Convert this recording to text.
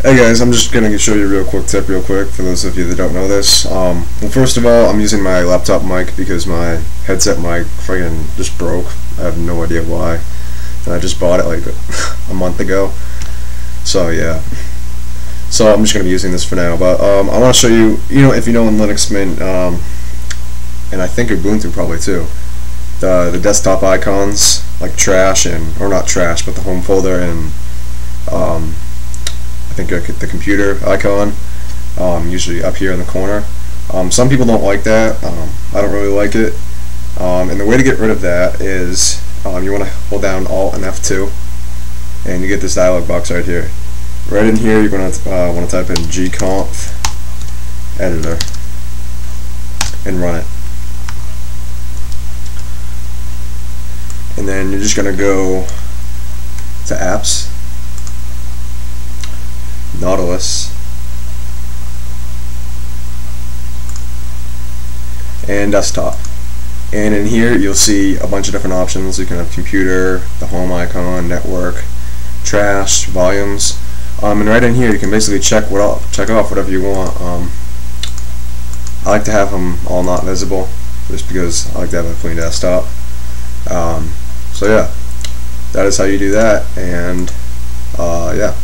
Hey guys, I'm just gonna show you a real quick tip real quick for those of you that don't know this. Um, well first of all, I'm using my laptop mic because my headset mic friggin' just broke. I have no idea why. And I just bought it like a month ago. So yeah. So I'm just gonna be using this for now. But um, I wanna show you, you know, if you know in Linux Mint, um, and I think Ubuntu probably too, the, the desktop icons, like trash and, or not trash, but the home folder and um, think the computer icon, um, usually up here in the corner. Um, some people don't like that. Um, I don't really like it. Um, and the way to get rid of that is um, you want to hold down Alt and F2, and you get this dialog box right here. Right in here, you're going to uh, want to type in gconf editor and run it. And then you're just going to go to apps Nautilus, and desktop. And in here you'll see a bunch of different options. You can have computer, the home icon, network, trash, volumes. Um, and right in here you can basically check what all, check off whatever you want. Um, I like to have them all not visible just because I like to have a clean desktop. Um, so yeah, that is how you do that and uh, yeah.